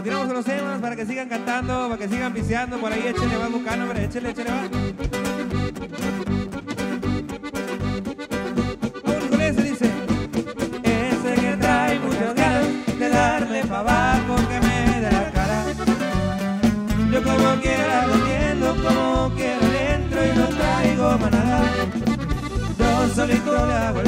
Continuamos con los temas para que sigan cantando, para que sigan piseando por ahí. Échenle más bucano, hombre. Échenle, échenle más. Vamos con ese, dice. Ese que trae muchas ganas de darme pa' abajo que me dé la cara. Yo como quiera lo entiendo, como quiera dentro y no traigo manada. Yo solito le hago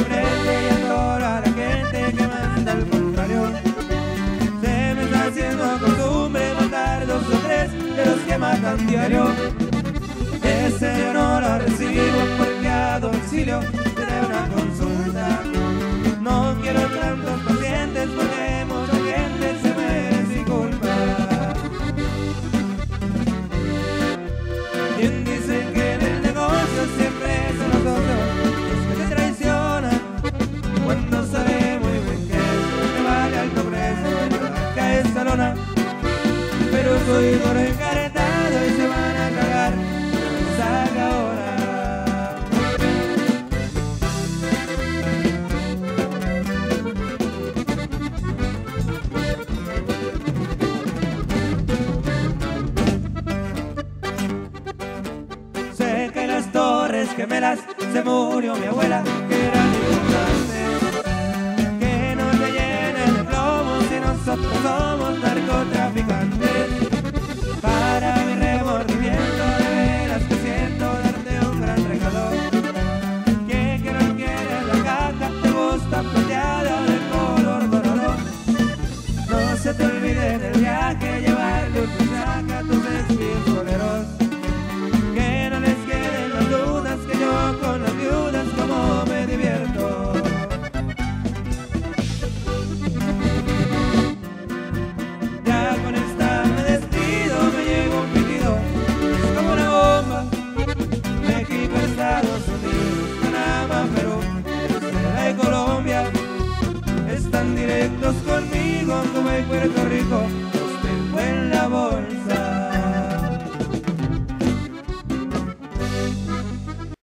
diario. Ese no lo recibo porque a domicilio tiene una consulta. No quiero tantos pacientes porque mucha gente se mi culpa. Bien dicen que en el negocio siempre son los otros los que te traicionan. Cuando sabe muy bien que te vale alto precio cae salona. Pero soy duro y torres gemelas se murió mi abuela,